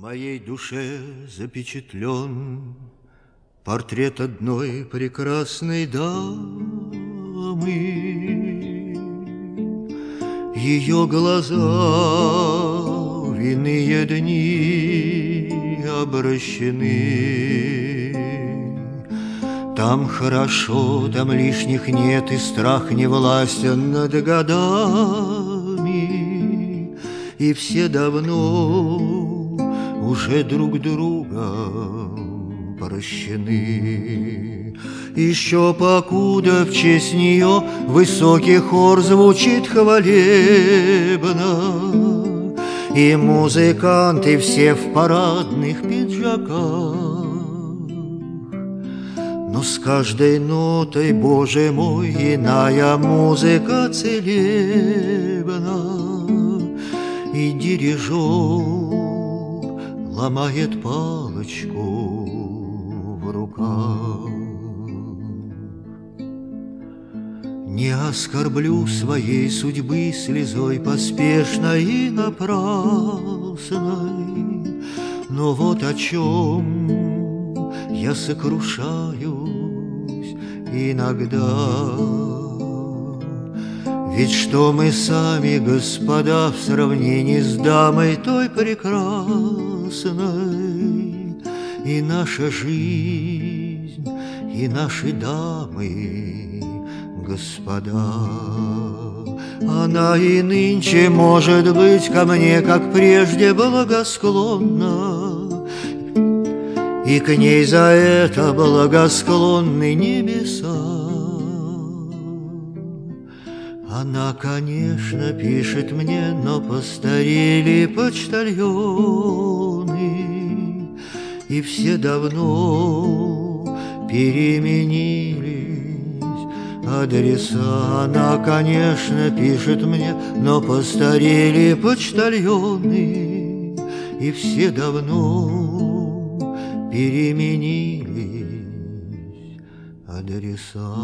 моей душе запечатлен Портрет одной прекрасной дамы. Ее глаза в дни обращены. Там хорошо, там лишних нет, И страх не властен над годами, И все давно уже друг другом прощены. Еще покуда в честь нее высокий хор звучит хвалебно, И музыканты все в парадных пиджаках. Но с каждой нотой, Боже мой, иная музыка целебна, И дирижер ломает палочку в руках. Не оскорблю своей судьбы слезой поспешной и напрасной, Но вот о чем я сокрушаюсь иногда. Ведь что мы сами, господа, в сравнении с дамой той прекрасной, И наша жизнь, и наши дамы, господа. Она и нынче, может быть, ко мне, как прежде, благосклонна, И к ней за это благосклонны небеса. Она, конечно, пишет мне, но постарели почтальоны, И все давно переменились адреса. Она, конечно, пишет мне, но постарели почтальоны, И все давно переменились адреса.